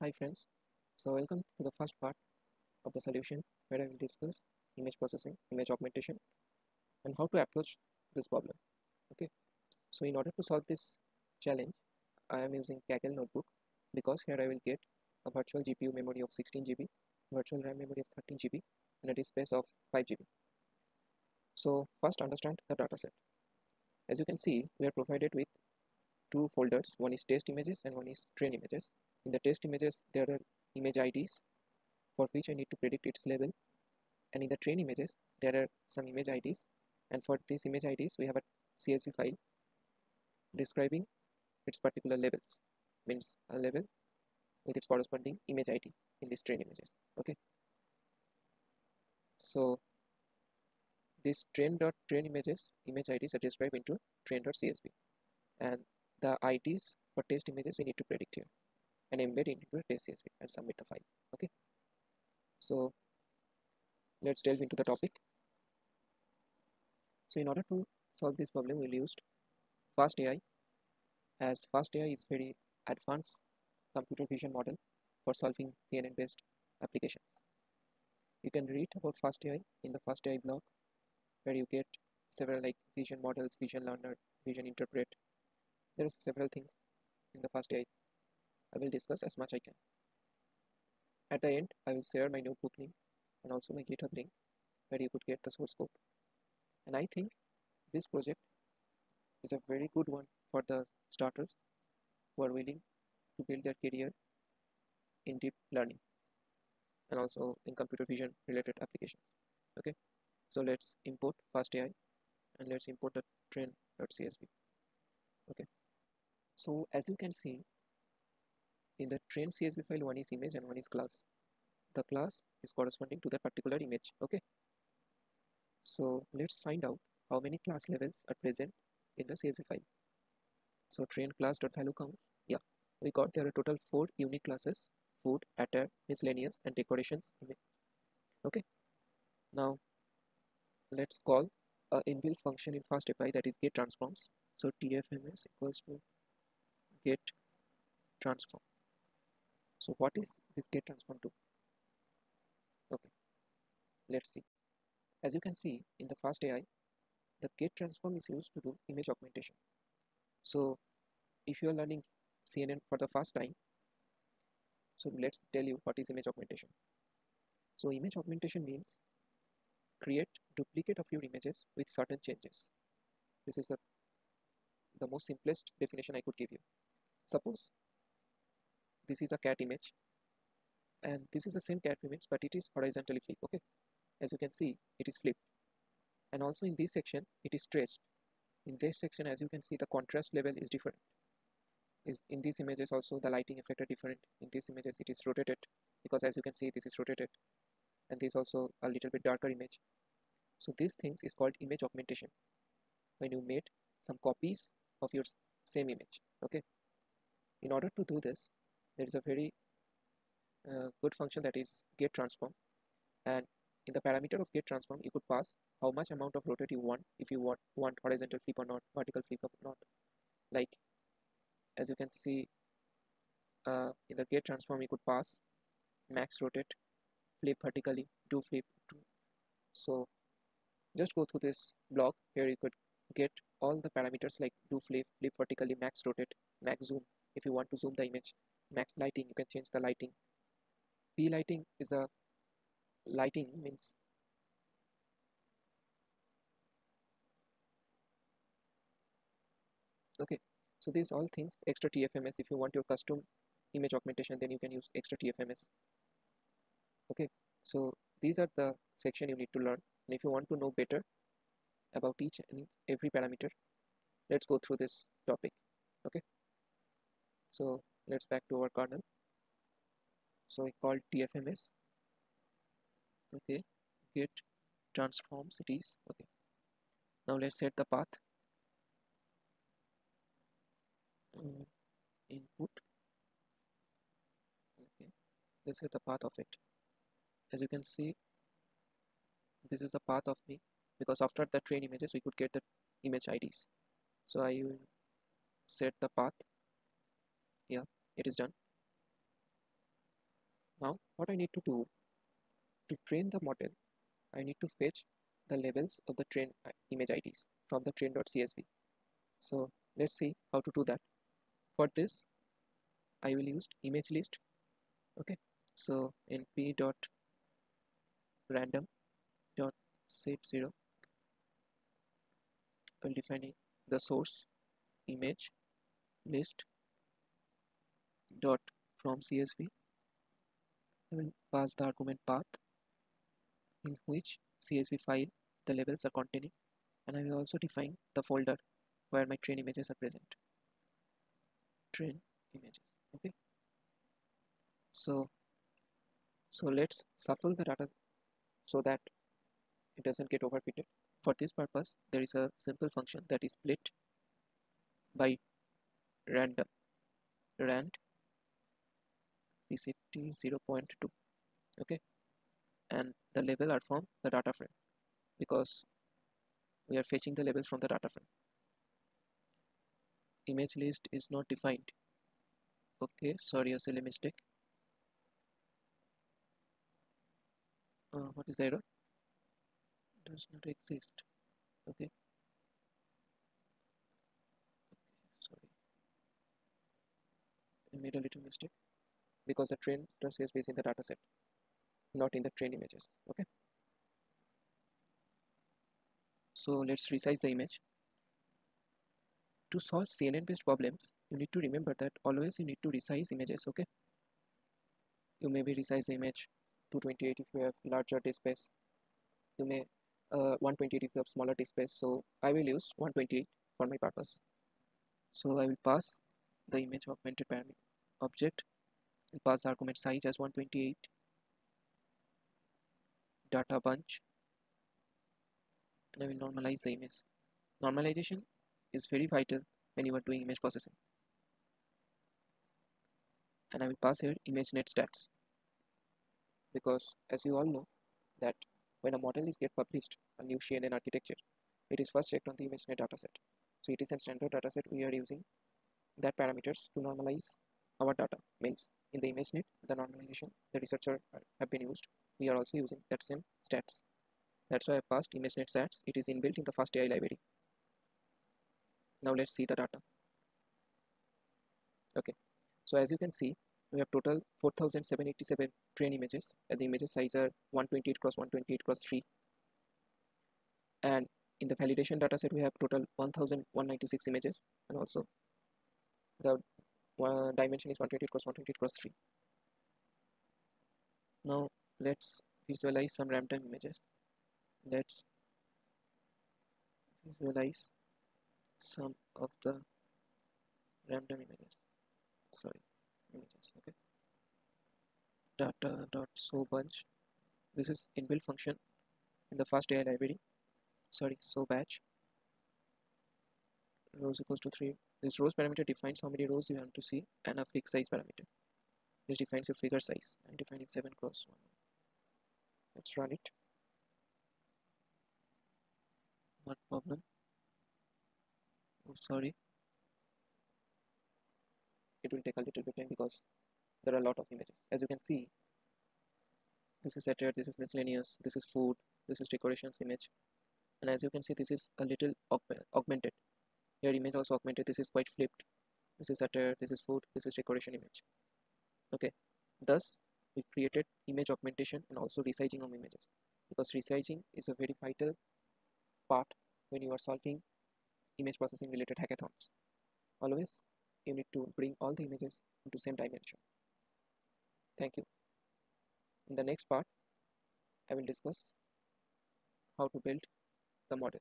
Hi friends, so welcome to the first part of the solution where I will discuss image processing, image augmentation and how to approach this problem. Okay, so in order to solve this challenge, I am using Kaggle notebook because here I will get a virtual GPU memory of 16 GB, virtual RAM memory of 13 GB and a disk space of 5 GB. So first understand the dataset. As you can see, we are provided with two folders, one is test images and one is train images in the test images there are image IDs for which I need to predict its level. And in the train images there are some image IDs and for these image IDs we have a CSV file describing its particular levels means a level with its corresponding image ID in these train images. Okay. So this train dot train images image IDs are described into train dot CSV and the IDs for test images we need to predict here and embed it into a test CSV and submit the file okay? So let's delve into the topic. So in order to solve this problem we'll use FastAI as FastAI is very advanced computer vision model for solving CNN based applications. You can read about FastAI in the FastAI blog where you get several like vision models vision learner vision interpret. There's several things in the FastAI I will discuss as much I can. At the end, I will share my notebook link and also my GitHub link where you could get the source code. And I think this project is a very good one for the starters who are willing to build their career in deep learning and also in computer vision related applications. Okay, so let's import FastAI and let's import the train.csv. Okay, so as you can see, in the train CSV file one is image and one is class. The class is corresponding to that particular image okay? So let's find out how many class levels are present in the CSV file. So train class dot value count yeah we got there are total four unique classes food attire miscellaneous and decorations okay? Now let's call a inbuilt function in FastAI that is get transforms. So tfms equals to get transform so what is this get transform to? Okay, let's see. As you can see in the fast AI, the get transform is used to do image augmentation. So if you are learning CNN for the first time, so let's tell you what is image augmentation. So image augmentation means create duplicate of your images with certain changes. This is the, the most simplest definition I could give you. Suppose this is a cat image and this is the same cat image but it is horizontally flipped okay? As you can see it is flipped. And also in this section it is stretched. In this section as you can see the contrast level is different. Is in these images also the lighting effect are different. In these images it is rotated because as you can see this is rotated. And this is also a little bit darker image. So these things is called image augmentation. When you made some copies of your same image okay? In order to do this there is a very uh, good function that is get transform. And in the parameter of get transform you could pass how much amount of rotate you want if you want, want horizontal flip or not vertical flip or not. Like as you can see uh, in the get transform you could pass max rotate flip vertically do flip so just go through this block. Here you could get all the parameters like do flip flip vertically max rotate max zoom if you want to zoom the image max lighting you can change the lighting. P lighting is a lighting means okay so these all things extra tfms if you want your custom image augmentation then you can use extra tfms okay so these are the section you need to learn. And if you want to know better about each and every parameter let's go through this topic. Okay so let's back to our kernel so we call tfms okay. Get transform cities. Okay. Now let's set the path. Um, input. Okay. Let's set the path of it. As you can see this is the path of me. Because after the train images we could get the image IDs so I will set the path. Yeah it is done Now what I need to do to train the model, I need to fetch the labels of the train uh, image IDs from the train.csv. So let's see how to do that. For this, I will use image list. Okay, so np dot random dot set zero. I'll define the source image list dot from CSV. I will pass the argument path in which CSV file the labels are containing and I will also define the folder where my train images are present. Train images, okay. So, so let's shuffle the data so that it doesn't get overfitted. For this purpose, there is a simple function that is split by random rand PCT 0.2 okay? And the label are from the data frame because we are fetching the labels from the data frame. Image list is not defined okay? Sorry a silly mistake. Uh, what is the error? Does not exist okay sorry. I made a little mistake because the train CSV is in the data set not in the train images okay? So let's resize the image. To solve CNN based problems you need to remember that always you need to resize images okay? You maybe resize the image 228 if you have larger disk space. You may uh, 128 if you have smaller disk space. So I will use 128 for my purpose. So I will pass the image augmented parameter object pass the argument size as 128 data bunch. And I will normalize the image. Normalization is very vital when you are doing image processing. And I will pass here ImageNet stats. Because as you all know that when a model is get published a new CNN architecture it is first checked on the ImageNet dataset. So it is a standard dataset we are using that parameters to normalize our data. Means in the ImageNet the normalization the researcher have been used. We are also using that same stats. That's why I passed ImageNet stats it is inbuilt in the FastAI library. Now let's see the data. Okay. So as you can see we have total 4787 train images and the images size are 128 cross 128 cross 3 and in the validation dataset we have total 1196 images and also the uh, dimension is 128 cross 128 cross 3 now let's visualize some random images. Let's visualize some of the random images. Sorry images okay. Data dot so bunch this is inbuilt function in the FastAI library. Sorry so batch rows equals to 3 this rows parameter defines how many rows you want to see and a fixed size parameter. This defines your figure size and defining 7 cross 1 let's run it. What problem. Oh sorry. It will take a little bit time because there are a lot of images. As you can see this is attire this is miscellaneous this is food this is decorations image. And as you can see this is a little aug augmented here image also augmented. This is quite flipped. This is attire this is food. This is decoration image. Okay. Thus we created image augmentation and also resizing of images. Because resizing is a very vital part when you are solving image processing related hackathons. Always you need to bring all the images into same dimension. Thank you. In the next part i will discuss how to build the model